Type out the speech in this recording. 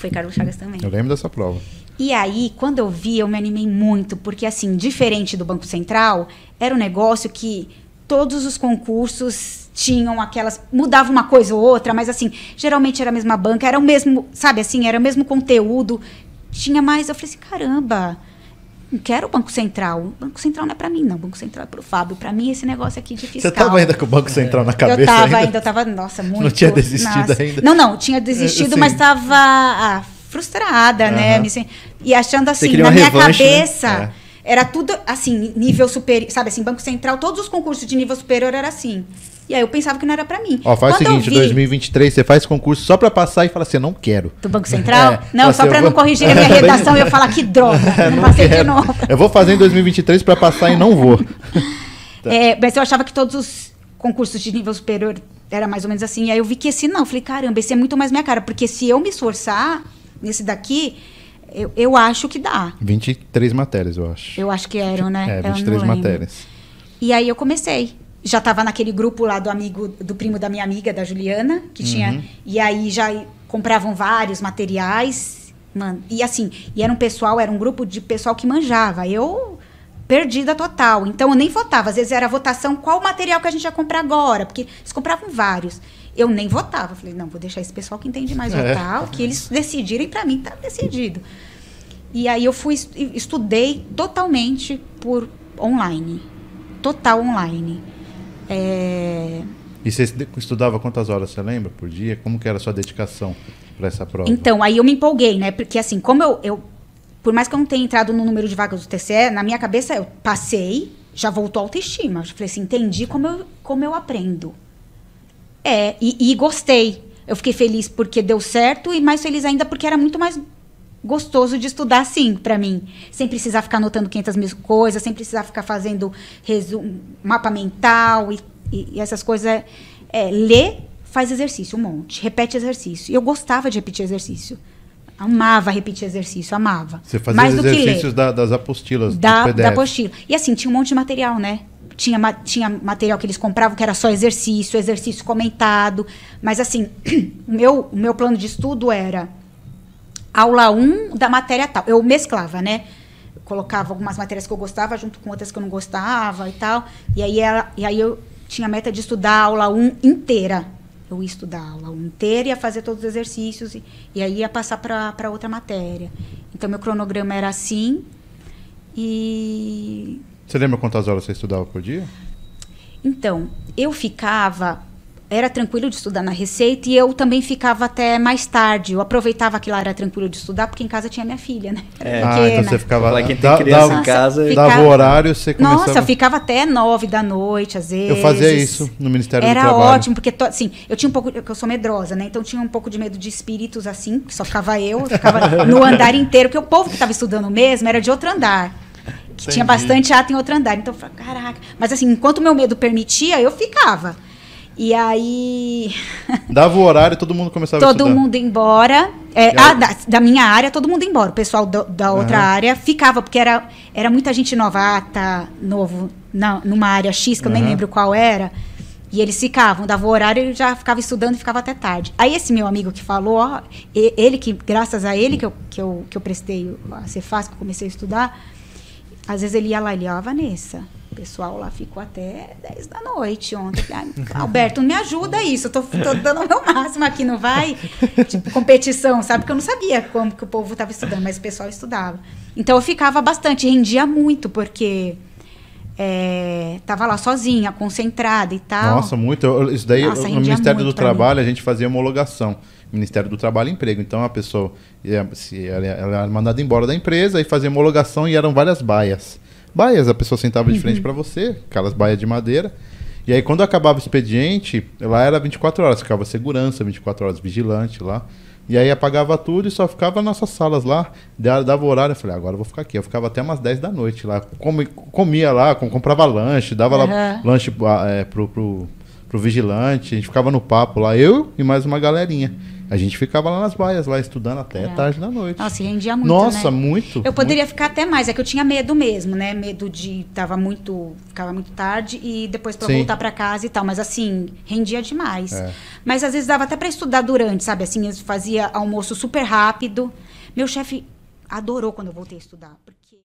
Foi Carlos Chagas também. Eu lembro dessa prova. E aí, quando eu vi, eu me animei muito, porque assim, diferente do Banco Central, era um negócio que todos os concursos tinham aquelas. Mudava uma coisa ou outra, mas assim, geralmente era a mesma banca, era o mesmo, sabe assim, era o mesmo conteúdo. Tinha mais. Eu falei assim, caramba, não quero o Banco Central. O Banco Central não é para mim, não. O Banco Central é pro Fábio. Para mim, esse negócio aqui de fiscal. Você tava ainda com o Banco Central na cabeça? Eu tava ainda, ainda eu tava, nossa, muito. Não tinha desistido nossa. ainda? Não, não, tinha desistido, mas tava ah, frustrada, né? Me sen- E achando assim, na minha revanche, né? cabeça, era tudo assim, nível superior, sabe assim, Banco Central, todos os concursos de nível superior era assim. E aí eu pensava que não era pra mim. Ó, faz Quando o seguinte, vi 2023 você faz concurso só pra passar e fala assim, eu não quero. do Banco Central? É, não, só assim, pra eu não vou- corrigir a minha redação e eu falar que droga, não, Não passei de quero. novo. Eu vou fazer em 2023 pra passar e não vou. Tá. É, mas eu achava que todos os concursos de nível superior era mais ou menos assim. E aí eu vi que esse não. Falei, caramba, esse é muito mais minha cara. Porque se eu me esforçar nesse daqui, eu, eu acho que dá. 23 matérias, eu acho. Eu acho que eram, né? É, Eu não 23 lembro. matérias. E aí eu comecei. Já estava naquele grupo lá do amigo, do primo da minha amiga, da Juliana, que Uhum. tinha. E aí já compravam vários materiais. Mano, e assim, e era um pessoal, era um grupo de pessoal que manjava. Eu perdida total. Então eu nem votava. Às vezes era votação, qual material que a gente ia comprar agora? Porque eles compravam vários. Eu nem votava. Falei, não, vou deixar esse pessoal que entende mais É. votar, que eles decidirem, para mim tá decidido. E aí eu fui est- estudei totalmente por online. Total online. É, E você estudava quantas horas, você lembra, por dia? Como que era a sua dedicação para essa prova? Então, aí eu me empolguei, né? Porque assim, como eu, eu. Por mais que eu não tenha entrado no número de vagas do TCE, na minha cabeça eu passei, já voltou a autoestima. Eu falei assim, entendi como eu, como eu aprendo. É, e, e gostei. Eu fiquei feliz porque deu certo e mais feliz ainda porque era muito mais gostoso de estudar assim para mim, sem precisar ficar anotando 500 mil coisas, sem precisar ficar fazendo resumo, mapa mental e, e- e essas coisas. É, é, ler, faz exercício, um monte, repete exercício. E eu gostava de repetir exercício. Amava repetir exercício, amava. Você fazia Mais exercícios da- das apostilas da, do da apostila. E assim, tinha um monte de material, né? Tinha, tinha material que eles compravam que era só exercício, exercício comentado. Mas assim, o meu, o meu plano de estudo era aula 1 da matéria tal. Eu mesclava, né? Eu colocava algumas matérias que eu gostava junto com outras que eu não gostava e tal. E aí, era, e aí eu tinha a meta de estudar a aula 1 inteira. Eu ia estudar a aula 1 inteira, ia fazer todos os exercícios e, e aí ia passar para outra matéria. Então, meu cronograma era assim. E Você lembra quantas horas você estudava por dia? então, eu ficava. Era tranquilo de estudar na Receita e eu também ficava até mais tarde. Eu aproveitava que lá era tranquilo de estudar, porque em casa tinha minha filha, né? Era É. ah, então você ficava Falar quem tem criança dava- em casa. Nossa, Dava ficava- o horário, você começava... Nossa, eu ficava até nove da noite, às vezes. Eu fazia isso no Ministério do Era Trabalho. ótimo, porque, to- assim, eu tinha um pouco, eu sou medrosa, né? Então tinha um pouco de medo de espíritos, assim, que só ficava eu, eu ficava no andar inteiro, porque o povo que estava estudando mesmo era de outro andar. Que tinha bastante ato em outro andar. Então eu falava, caraca. Mas assim, enquanto o meu medo permitia, eu ficava. E aí. Dava o horário e todo mundo começava a todo estudar. mundo embora. É, aí? ah, da, da minha área, todo mundo embora. O pessoal do- da outra Aham. área ficava, porque era, era muita gente novata, novo, na, numa área X, que eu nem Aham. lembro qual era. E eles ficavam, dava o horário, ele já ficava estudando e ficava até tarde. Aí esse meu amigo que falou, ó, ele que, graças a ele que eu, que eu, que eu prestei a Cefaz, que eu comecei a estudar, às vezes ele ia lá e ele, ó, Vanessa, pessoal lá ficou até 10 da noite ontem. Eu falei, "Ah, Alberto, me ajuda isso, eu tô, tô dando o meu máximo aqui, não vai? Tipo, competição, sabe? Porque eu não sabia como que o povo estava estudando, mas o pessoal estudava. Então eu ficava bastante, rendia muito, porque é, tava lá sozinha, concentrada e tal. Nossa, muito. Eu- Isso daí, Nossa, no Ministério do Trabalho, a gente fazia homologação. Ministério do Trabalho e Emprego. Então, a pessoa, se ela, ela era mandada embora da empresa e fazia homologação e eram várias baias. Baias, a pessoa sentava de Uhum. frente para você, aquelas baias de madeira. E aí, quando acabava o expediente, lá era 24 horas, ficava segurança, 24 horas, vigilante lá. E aí apagava tudo e só ficava nas nossas salas lá. Da- Dava horário, eu falei, agora eu vou ficar aqui. Eu ficava até umas 10 da noite lá. Comi- comia lá, com- comprava lanche, dava lá Aham. lanche ah, é, pro, pro, pro vigilante. A gente ficava no papo lá, eu e mais uma galerinha. A gente ficava lá nas baias, lá estudando até É. tarde da noite. Nossa, rendia muito, Nossa, né? muito. Eu poderia ficar até mais, é que eu tinha medo mesmo, né? Medo de tava muito, ficava muito tarde e depois pra Sim. voltar pra casa e tal, mas assim, rendia demais. É. Mas às vezes dava até pra estudar durante, sabe? Assim, eu fazia almoço super rápido. Meu chefe adorou quando eu voltei a estudar, porque